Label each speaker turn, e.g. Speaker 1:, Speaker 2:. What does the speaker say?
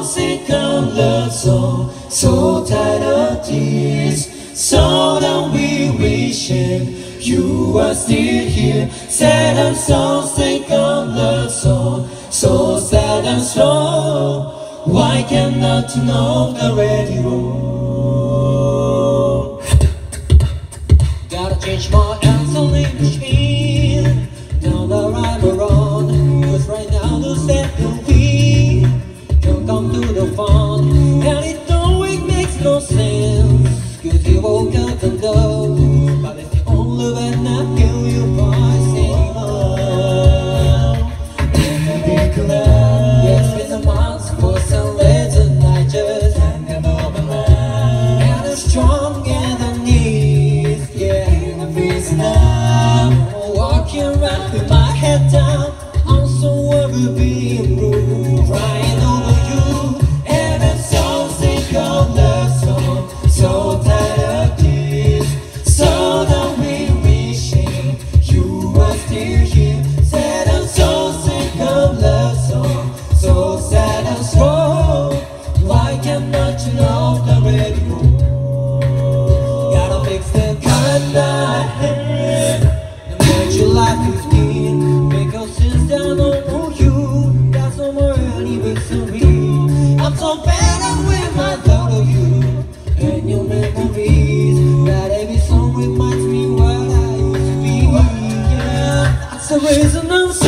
Speaker 1: of love song, so tired of tears. So don't be wishing you are still here. Sad and so sick of love song, so sad and slow. Why cannot you know the radio? No sense. Cause you woke up and go, but it's the only way I feel your voice anymore. Yeah, it's been a month for some reason I just can't get over love. And it's stronger than this, yeah. I'm freezing up, walking around with my head down. I'm so worried Why cannot you know the radio? Gotta fix the kind I had. The more July 15, because since I know you, that's no more anniversary. I'm so bad at with my thought of you and your memories. That every song reminds me what I used to be. Yeah, that's the reason I'm so